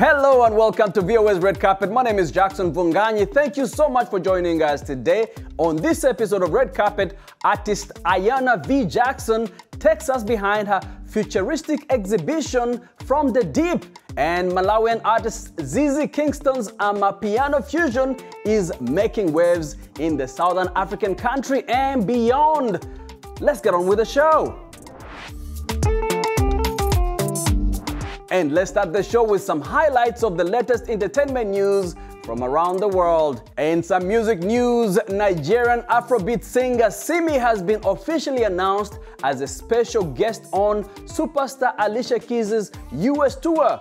Hello and welcome to VOA's Red Carpet. My name is Jackson Vunganyi. Thank you so much for joining us today. On this episode of Red Carpet, artist Ayana V. Jackson takes us behind her futuristic exhibition from the deep. And Malawian artist Zeze Kingston's Amapiano Fusion is making waves in the Southern African country and beyond. Let's get on with the show. And let's start the show with some highlights of the latest entertainment news from around the world. And some music news, Nigerian Afrobeat singer Simi has been officially announced as a special guest on superstar Alicia Keys' US tour.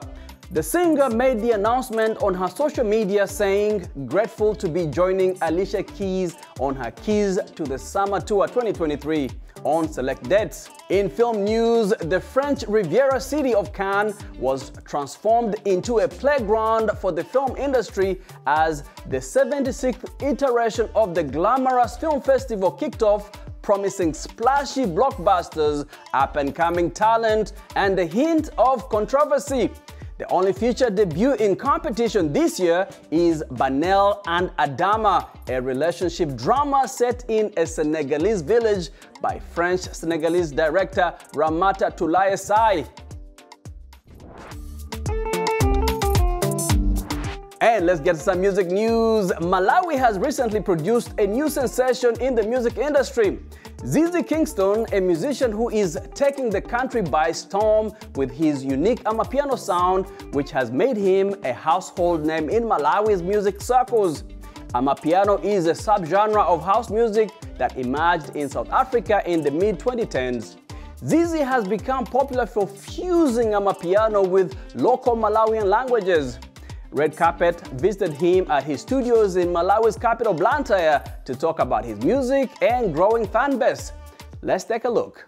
The singer made the announcement on her social media saying grateful to be joining Alicia Keys on her Keys to the Summer Tour 2023 on select dates. In film news, the French Riviera city of Cannes was transformed into a playground for the film industry as the 76th iteration of the glamorous film festival kicked off promising splashy blockbusters, up-and-coming talent, and a hint of controversy. The only feature debut in competition this year is Banel and Adama, a relationship drama set in a Senegalese village by French-Senegalese director Ramata Toulaye Sy. And let's get some music news. Malawi has recently produced a new sensation in the music industry. Zeze Kingston, a musician who is taking the country by storm with his unique amapiano sound, which has made him a household name in Malawi's music circles. Amapiano is a subgenre of house music that emerged in South Africa in the mid-2010s. Zeze has become popular for fusing Amapiano with local Malawian languages. Red Carpet visited him at his studios in Malawi's capital Blantyre to talk about his music and growing fan base. Let's take a look.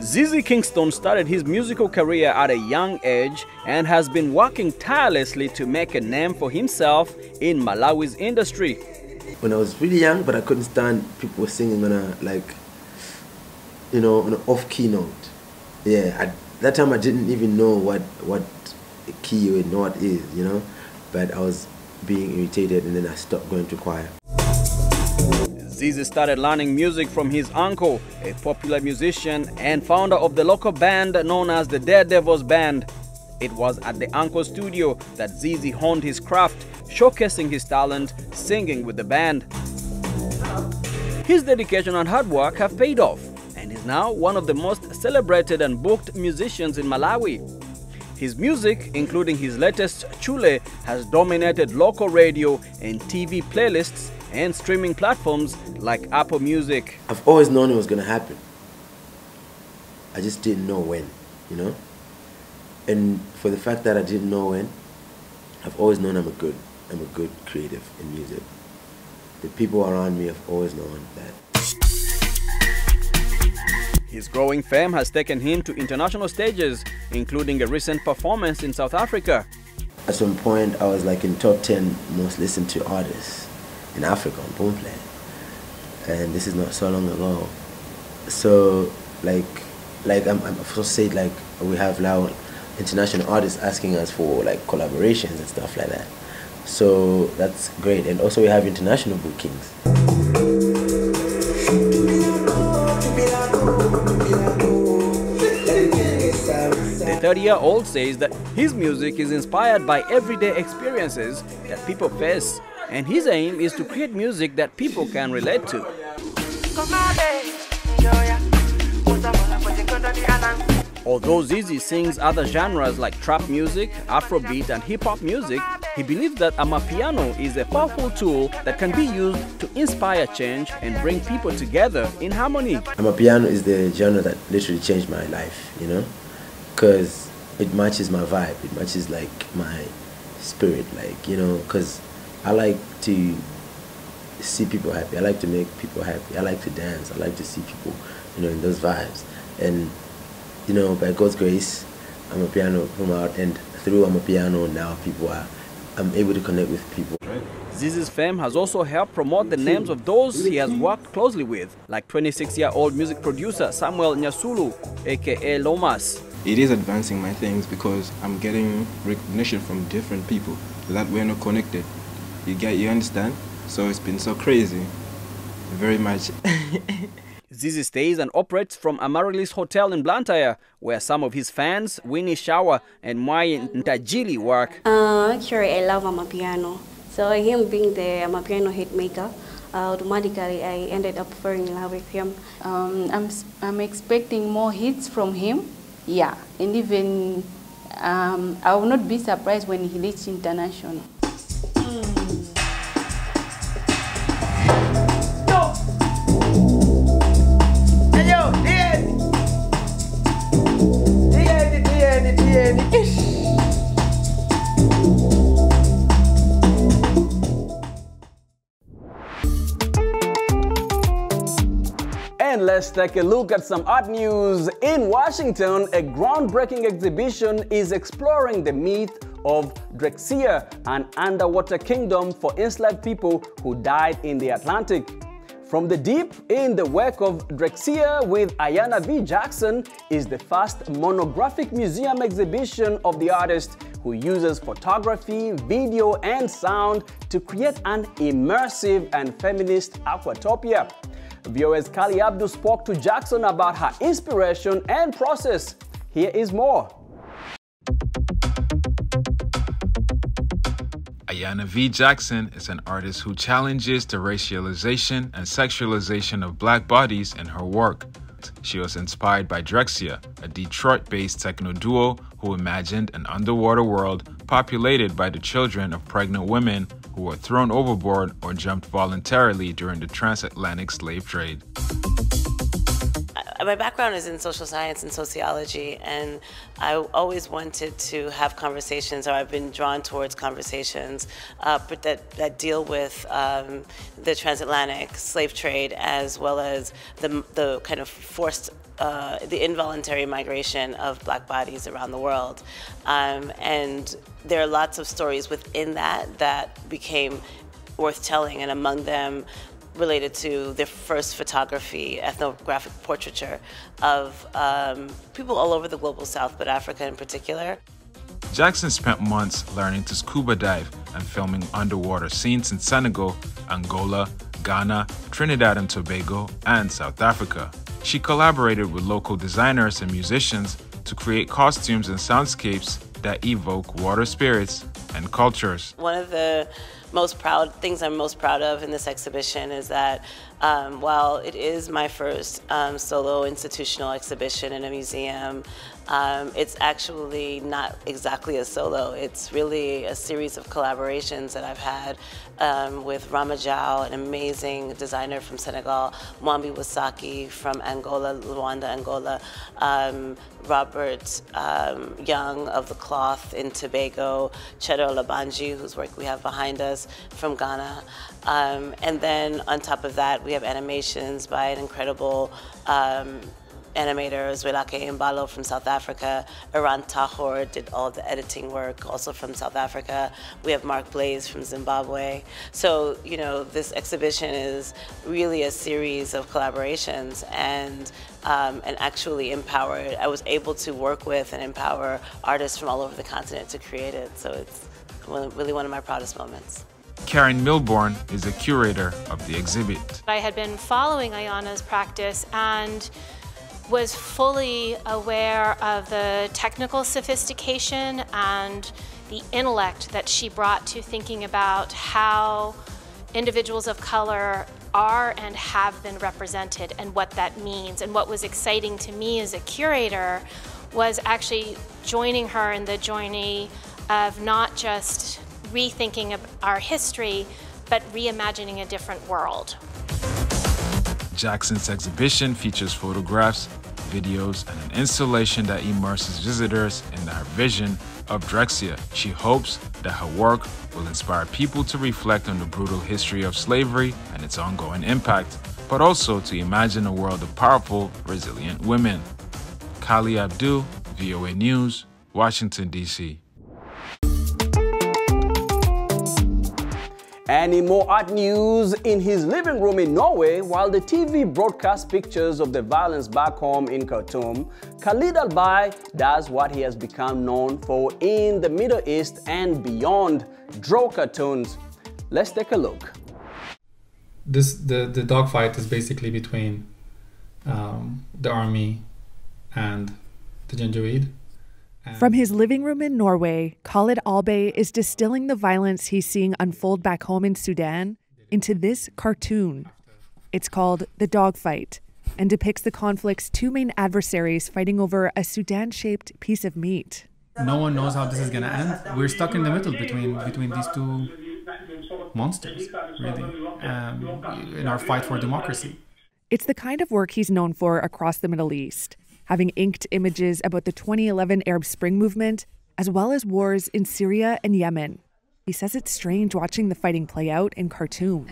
Zeze Kingston started his musical career at a young age and has been working tirelessly to make a name for himself in Malawi's industry. When I was really young, but I couldn't stand people singing on a like, you know, on an off-key note. Yeah, I that time I didn't even know what what key or note is, you know, but I was being irritated and then I stopped going to choir. Zeze started learning music from his uncle, a popular musician and founder of the local band known as the Daredevils Band. It was at the uncle's studio that Zeze honed his craft, showcasing his talent singing with the band. His dedication and hard work have paid off now one of the most celebrated and booked musicians in Malawi. His music, including his latest Chule, has dominated local radio and TV playlists and streaming platforms like Apple Music. I've always known it was going to happen. I just didn't know when, you know? And for the fact that I didn't know when, I've always known I'm a good, I'm a good creative in music. The people around me have always known that his growing fame has taken him to international stages, including a recent performance in South Africa. At some point, I was like in top 10 most listened to artists in Africa on Boomplay. And this is not so long ago. So, like, like I'm, I'm like, we have now international artists asking us for like collaborations and stuff like that. So that's great. And also we have international bookings. 30-year-old says that his music is inspired by everyday experiences that people face, and his aim is to create music that people can relate to. Although Zeze sings other genres like trap music, Afrobeat and hip-hop music, he believes that Amapiano is a powerful tool that can be used to inspire change and bring people together in harmony. Amapiano is the genre that literally changed my life, you know, because it matches my vibe, it matches like my spirit, like, you know, because I like to see people happy, I like to make people happy, I like to dance, I like to see people, you know, in those vibes. And you know, by God's grace, Amapiano come out, and through Amapiano now people are, I'm able to connect with people. Zeze's fame has also helped promote the names of those he has worked closely with, like 26-year-old music producer Samuel Nyasulu, aka Lomas. It is advancing my things because I'm getting recognition from different people that we're not connected. You get, you understand? So it's been so crazy, very much. Zeze stays and operates from Amaryllis Hotel in Blantyre, where some of his fans, Winnie Shower and Mai Ntajili, work. Uh, actually, I love Amapiano. So him being the Amapiano hit maker, uh, automatically I ended up falling in love with him. Um, I'm, I'm expecting more hits from him. Yeah, and even um, I will not be surprised when he reaches international. And let's take a look at some art news. In Washington, a groundbreaking exhibition is exploring the myth of Drexciya, an underwater kingdom for enslaved people who died in the Atlantic. From the Deep in the work of Drexciya with Ayana V. Jackson is the first monographic museum exhibition of the artist who uses photography, video, and sound to create an immersive and feminist aquatopia. VOA's Kali Abdu spoke to Jackson about her inspiration and process. Here is more. Ayana V. Jackson is an artist who challenges the racialization and sexualization of black bodies in her work. She was inspired by Drexciya, a Detroit based techno duo who imagined an underwater world populated by the children of pregnant women who were thrown overboard or jumped voluntarily during the transatlantic slave trade. My background is in social science and sociology, and I always wanted to have conversations, or I've been drawn towards conversations uh, that, that deal with um, the transatlantic slave trade as well as the, the kind of forced uh, the involuntary migration of black bodies around the world. Um, and there are lots of stories within that that became worth telling, and among them, related to the first photography, ethnographic portraiture of um, people all over the global south, but Africa in particular. Jackson spent months learning to scuba dive and filming underwater scenes in Senegal, Angola, Ghana, Trinidad and Tobago, and South Africa. She collaborated with local designers and musicians to create costumes and soundscapes that evoke water spirits and cultures. One of the most proud things I'm most proud of in this exhibition is that um, while it is my first um, solo institutional exhibition in a museum, um, it's actually not exactly a solo. It's really a series of collaborations that I've had um, with Rama Diaw, an amazing designer from Senegal, Mwambi Wasaki from Angola, Luanda, Angola, um, Robert um, Young of the Cloth in Tobago, Chedo Labanji, whose work we have behind us from Ghana. Um, and then on top of that, we have animations by an incredible um, animator, Zwelake Mbalo from South Africa. Iran Tahor did all the editing work, also from South Africa. We have Mark Blaze from Zimbabwe. So, you know, this exhibition is really a series of collaborations and um, and actually empowered. I was able to work with and empower artists from all over the continent to create it. So it's really one of my proudest moments. Karen Milbourne is the curator of the exhibit. I had been following Ayana's practice and was fully aware of the technical sophistication and the intellect that she brought to thinking about how individuals of color are and have been represented and what that means. And what was exciting to me as a curator was actually joining her in the journey of not just rethinking our history, but reimagining a different world. Jackson's exhibition features photographs, videos, and an installation that immerses visitors in her vision of Drexciya. She hopes that her work will inspire people to reflect on the brutal history of slavery and its ongoing impact, but also to imagine a world of powerful, resilient women. Kali Abdul, VOA News, Washington, D.C. And in more art news, in his living room in Norway, while the TV broadcasts pictures of the violence back home in Khartoum, Khalid Albaih does what he has become known for in the Middle East and beyond, draw cartoons. Let's take a look. This the the dogfight is basically between um, the army and the Janjaweed. From his living room in Norway, Khalid Albaih is distilling the violence he's seeing unfold back home in Sudan into this cartoon. It's called The Dogfight and depicts the conflict's two main adversaries fighting over a Sudan shaped piece of meat. No one knows how this is going to end. We're stuck in the middle between, between these two monsters, really, um, in our fight for democracy. It's the kind of work he's known for across the Middle East having inked images about the 2011 Arab Spring movement, as well as wars in Syria and Yemen. He says it's strange watching the fighting play out in Khartoum.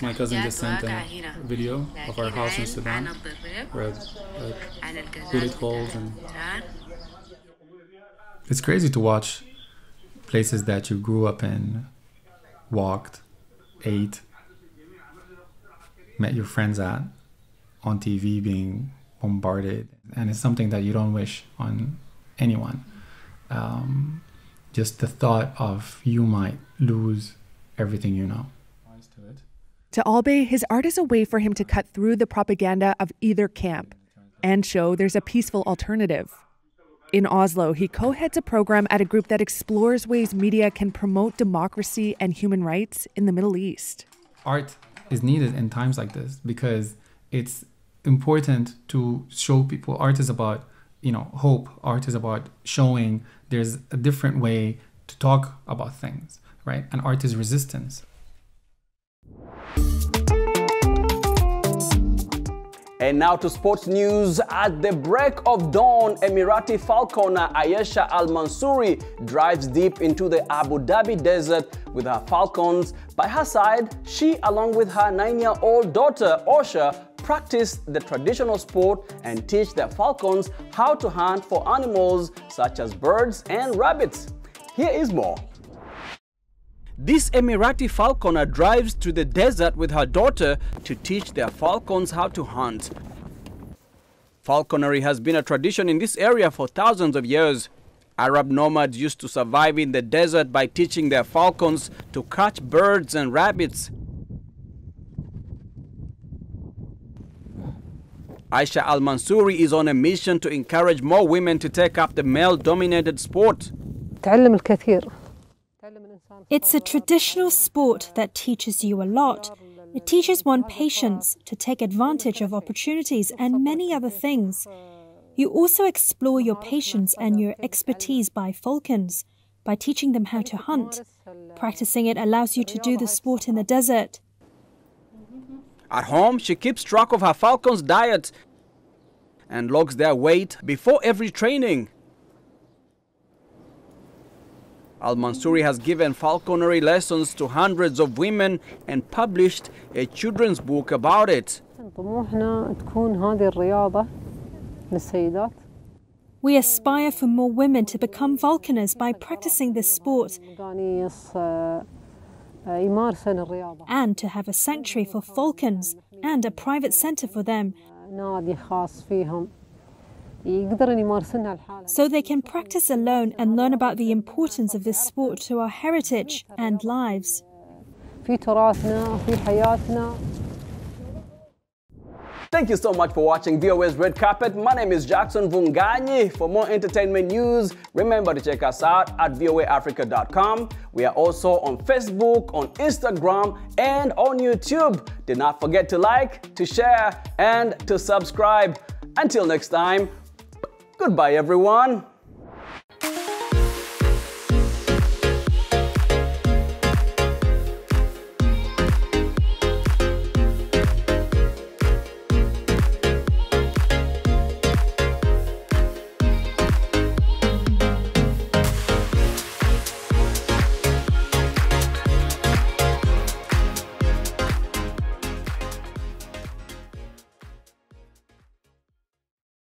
My cousin just sent a video of our house in Sudan, where bullet holes and. It's crazy to watch places that you grew up in, walked, ate, met your friends at, on TV being bombarded, and it's something that you don't wish on anyone. Um, just the thought of you might lose everything you know. To Albaih, his art is a way for him to cut through the propaganda of either camp and show there's a peaceful alternative. In Oslo, he co heads a program at a group that explores ways media can promote democracy and human rights in the Middle East. Art is needed in times like this because it's important to show people art is about you know hope art is about showing there's a different way to talk about things right and art is resistance And now to sports news. At the break of dawn, Emirati falconer Ayesha Al Mansouri drives deep into the Abu Dhabi desert with her falcons. By her side, she, along with her nine year old daughter Osha, practice the traditional sport and teach their falcons how to hunt for animals such as birds and rabbits. Here is more. This Emirati falconer drives to the desert with her daughter to teach their falcons how to hunt. Falconry has been a tradition in this area for thousands of years. Arab nomads used to survive in the desert by teaching their falcons to catch birds and rabbits. Aisha Al Mansouri is on a mission to encourage more women to take up the male dominated sport. It's a traditional sport that teaches you a lot. It teaches one patience to take advantage of opportunities and many other things. You also explore your patience and your expertise by falcons, by teaching them how to hunt. Practicing it allows you to do the sport in the desert. At home, she keeps track of her falcon's diet and logs their weight before every training. Al Mansouri has given falconry lessons to hundreds of women and published a children's book about it. We aspire for more women to become falconers by practicing this sport and to have a sanctuary for falcons and a private center for them. So they can practice alone and learn about the importance of this sport to our heritage and lives. Thank you so much for watching VOA's Red Carpet. My name is Jackson Vunganyi. For more entertainment news, remember to check us out at voaafrica.com. We are also on Facebook, on Instagram, and on YouTube. Do not forget to like, to share, and to subscribe. Until next time, Goodbye, everyone.